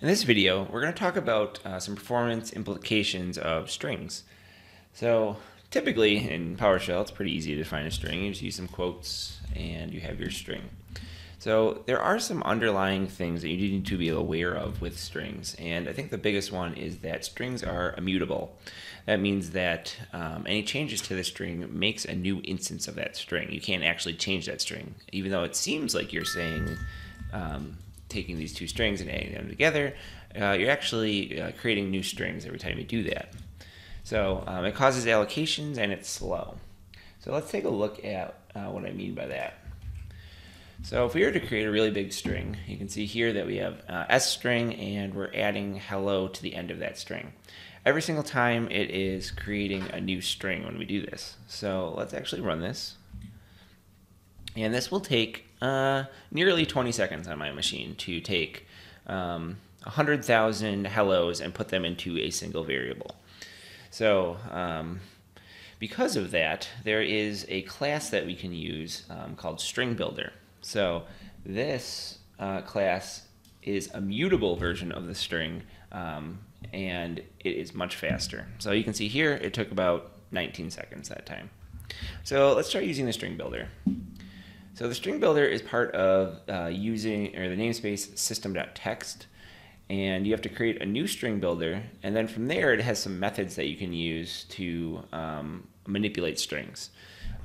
In this video, we're going to talk about uh, some performance implications of strings. So typically in PowerShell, it's pretty easy to define a string. You just use some quotes and you have your string. So there are some underlying things that you need to be aware of with strings, and I think the biggest one is that strings are immutable. That means that um, any changes to the string makes a new instance of that string. You can't actually change that string, even though it seems like you're saying um, taking these two strings and adding them together, uh, you're actually uh, creating new strings every time you do that. So um, it causes allocations and it's slow. So let's take a look at uh, what I mean by that. So if we were to create a really big string, you can see here that we have uh, S string and we're adding hello to the end of that string. Every single time it is creating a new string when we do this. So let's actually run this. And this will take uh, nearly 20 seconds on my machine to take um, 100,000 hellos and put them into a single variable. So um, because of that, there is a class that we can use um, called string builder. So this uh, class is a mutable version of the string, um, and it is much faster. So you can see here, it took about 19 seconds that time. So let's start using the string builder. So the string builder is part of uh, using, or the namespace system.text, and you have to create a new string builder, and then from there it has some methods that you can use to um, manipulate strings.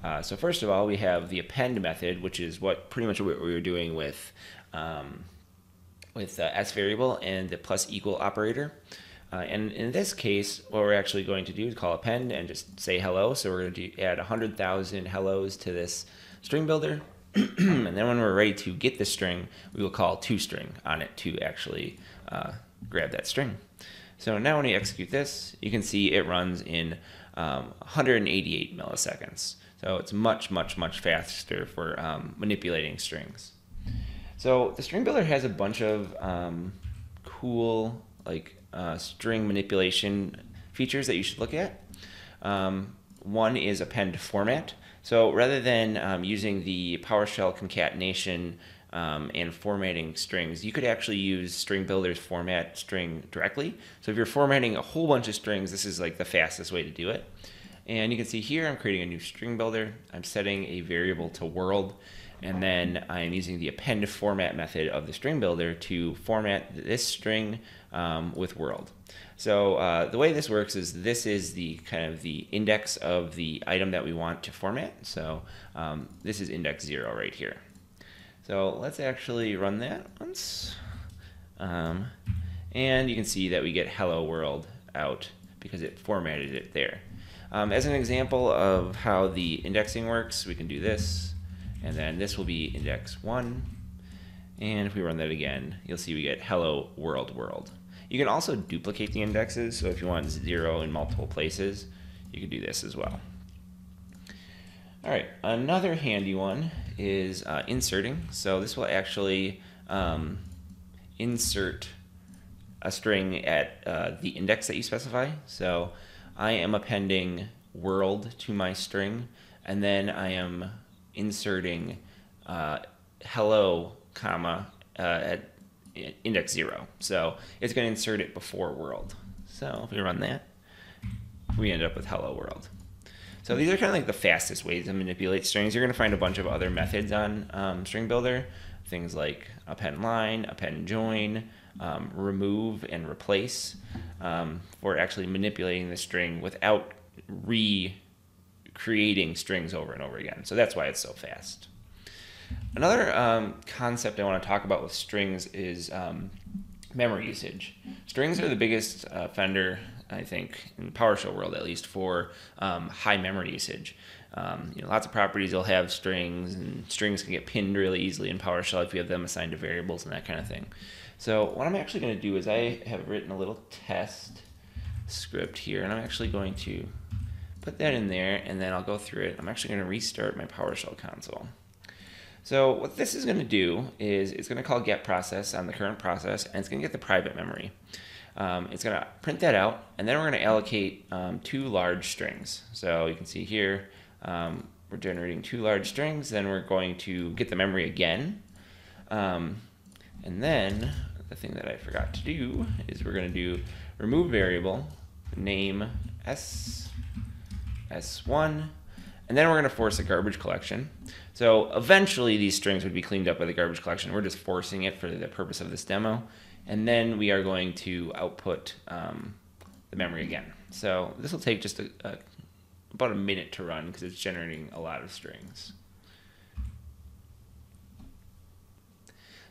Uh, so first of all, we have the append method, which is what pretty much what we were doing with um, with uh, s variable and the plus equal operator. Uh, and in this case, what we're actually going to do is call append and just say hello. So we're going to add 100,000 hellos to this string builder. And then when we're ready to get the string, we will call toString on it to actually uh, grab that string. So now when you execute this, you can see it runs in um, 188 milliseconds. So it's much, much, much faster for um, manipulating strings. So the string builder has a bunch of um, cool like uh, string manipulation features that you should look at. Um, one is append format. So rather than um, using the PowerShell concatenation um, and formatting strings, you could actually use string builder's format string directly. So if you're formatting a whole bunch of strings, this is like the fastest way to do it. And you can see here I'm creating a new string builder. I'm setting a variable to world. And then I'm using the append format method of the string builder to format this string um, with world. So uh, the way this works is this is the kind of the index of the item that we want to format. So um, this is index zero right here. So let's actually run that once. Um, and you can see that we get hello world out because it formatted it there. Um, as an example of how the indexing works, we can do this, and then this will be index 1. And if we run that again, you'll see we get hello world world. You can also duplicate the indexes, so if you want 0 in multiple places, you can do this as well. All right, another handy one is uh, inserting. So this will actually um, insert a string at uh, the index that you specify. So I am appending world to my string, and then I am inserting uh, hello, comma, uh, at index zero. So it's going to insert it before world. So if we run that, we end up with hello world. So these are kind of like the fastest ways to manipulate strings. You're going to find a bunch of other methods on um, String Builder, things like append line, append join, um, remove and replace um, for actually manipulating the string without recreating strings over and over again. So that's why it's so fast. Another um, concept I want to talk about with strings is um, memory usage. Strings are the biggest uh, offender, I think, in the PowerShell world at least, for um, high memory usage. Um, you know, lots of properties will have strings, and strings can get pinned really easily in PowerShell if you have them assigned to variables and that kind of thing. So what I'm actually going to do is I have written a little test script here, and I'm actually going to put that in there, and then I'll go through it. I'm actually going to restart my PowerShell console. So what this is going to do is it's going to call get process on the current process, and it's going to get the private memory. Um, it's going to print that out, and then we're going to allocate um, two large strings. So you can see here, um, we're generating two large strings, then we're going to get the memory again. Um, and then the thing that I forgot to do is we're going to do remove variable, name s, s1, and then we're going to force a garbage collection. So eventually these strings would be cleaned up by the garbage collection. We're just forcing it for the purpose of this demo. And then we are going to output um, the memory again. So this will take just a, a, about a minute to run because it's generating a lot of strings.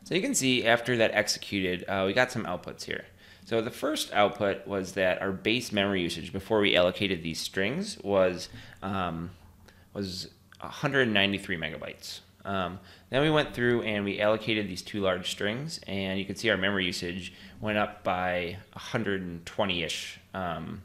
So you can see after that executed, uh, we got some outputs here. So the first output was that our base memory usage before we allocated these strings was um, was 193 megabytes. Um, then we went through and we allocated these two large strings, and you can see our memory usage went up by 120-ish um,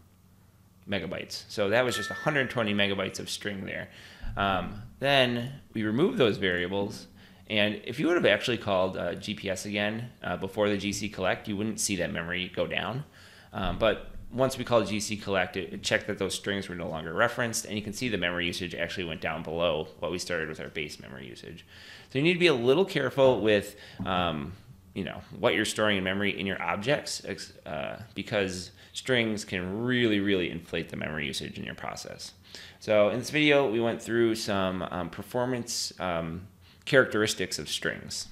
megabytes. So that was just 120 megabytes of string there. Um, then we removed those variables, and if you would have actually called uh, GPS again uh, before the GC collect, you wouldn't see that memory go down. Um, but once we called GC collect, it, checked that those strings were no longer referenced, and you can see the memory usage actually went down below what we started with our base memory usage. So you need to be a little careful with, um, you know, what you're storing in memory in your objects, uh, because strings can really, really inflate the memory usage in your process. So in this video, we went through some um, performance um, characteristics of strings.